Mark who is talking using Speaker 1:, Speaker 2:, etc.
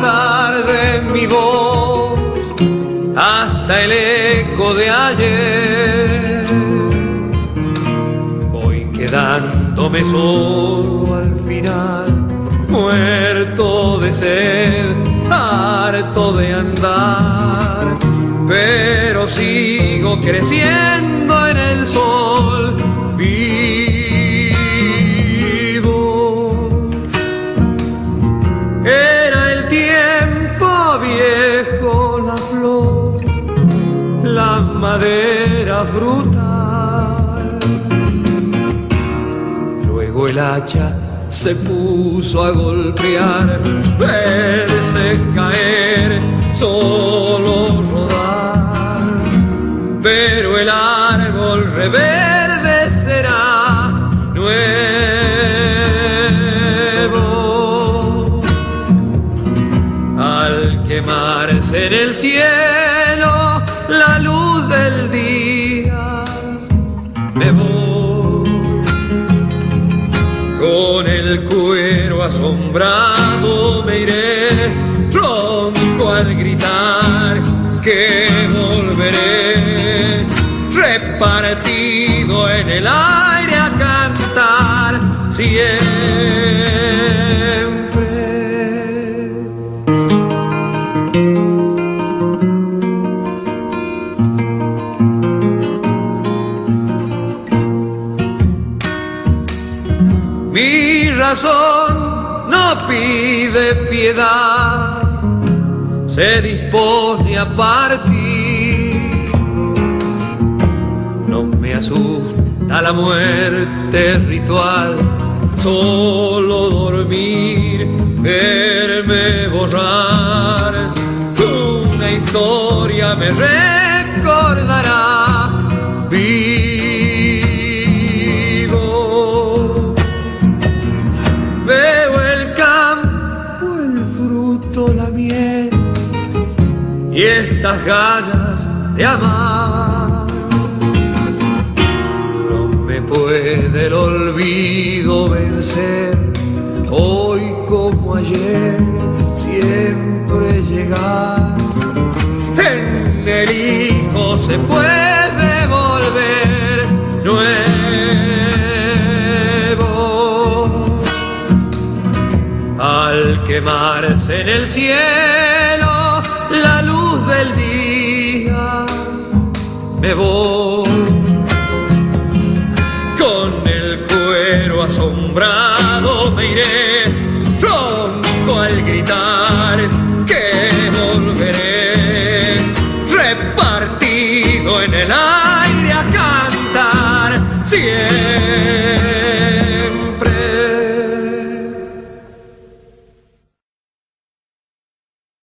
Speaker 1: de mi voz hasta el eco de ayer. Voy quedándome solo al final, muerto de sed, harto de andar, pero sigo creciendo en el sol. Se puso a golpear, verse caer, solo rodar. Pero el árbol reverdecerá nuevo al quemarse en el cielo la luz del día. Asombrado, me iré ronco al gritar que volveré repartido en el aire a cantar siempre. Razón pide piedad, se dispone a partir. No me asusta la muerte ritual, solo dormir, verme borrar. Una historia me recordará. Y estas ganas de amar. No me puede el olvido vencer, hoy como ayer, siempre llegar. En el hijo se puede volver nuevo al quemarse en el cielo del día, me voy con el cuero asombrado, me iré ronco al gritar que volveré repartido en el aire a cantar siempre.